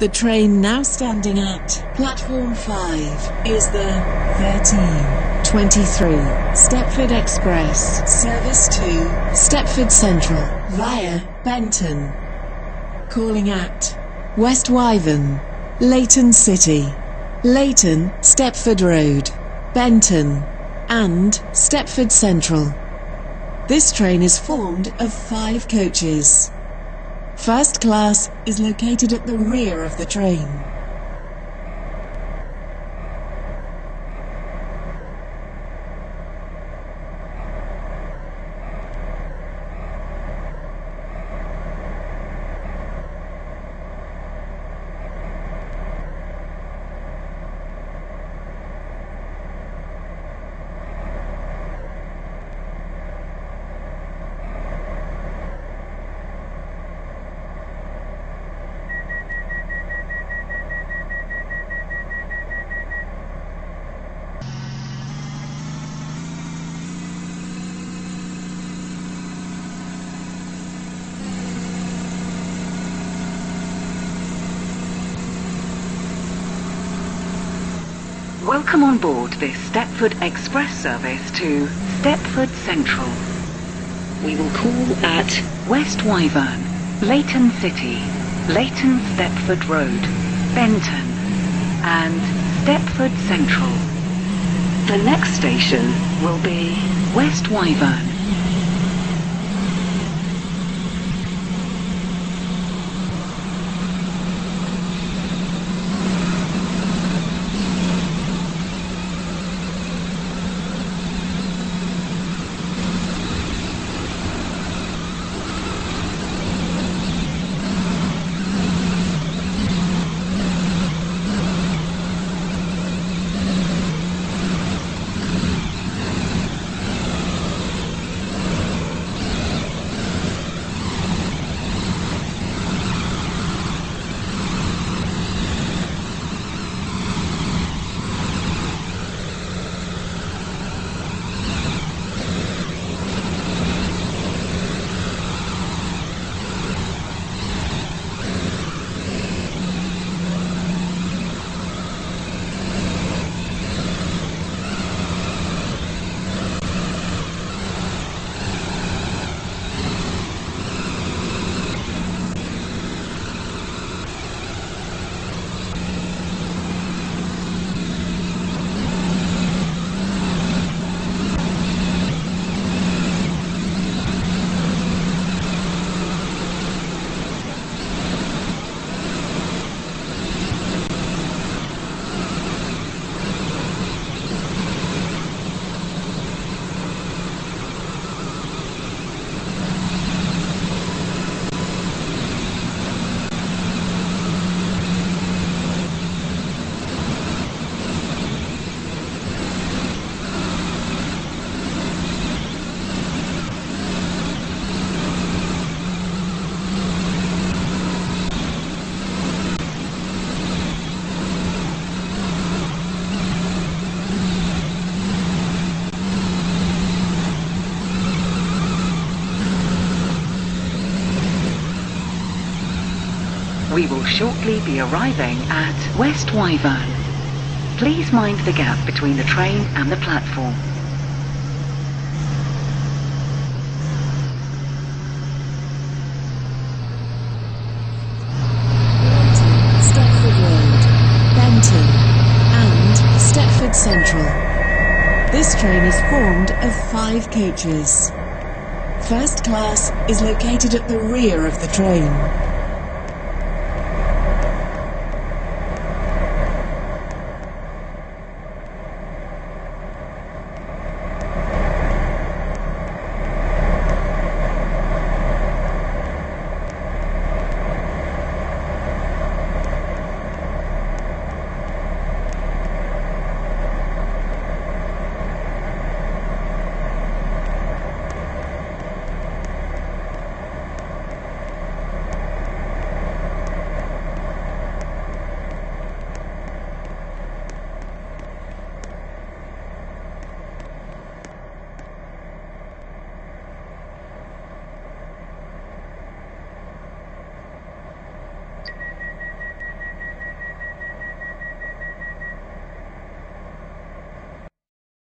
The train now standing at platform 5 is the 1323 Stepford Express service to Stepford Central via Benton. Calling at West Wyvern, Leighton City, Leighton, Stepford Road, Benton, and Stepford Central. This train is formed of five coaches. First class is located at the rear of the train. Welcome on board this Stepford Express service to Stepford Central. We will call at West Wyvern, Leighton City, Leighton Stepford Road, Benton, and Stepford Central. The next station will be West Wyvern. We will shortly be arriving at West Wyvern. Please mind the gap between the train and the platform. Stepford Road, Benton, and Stepford Central. This train is formed of five coaches. First class is located at the rear of the train.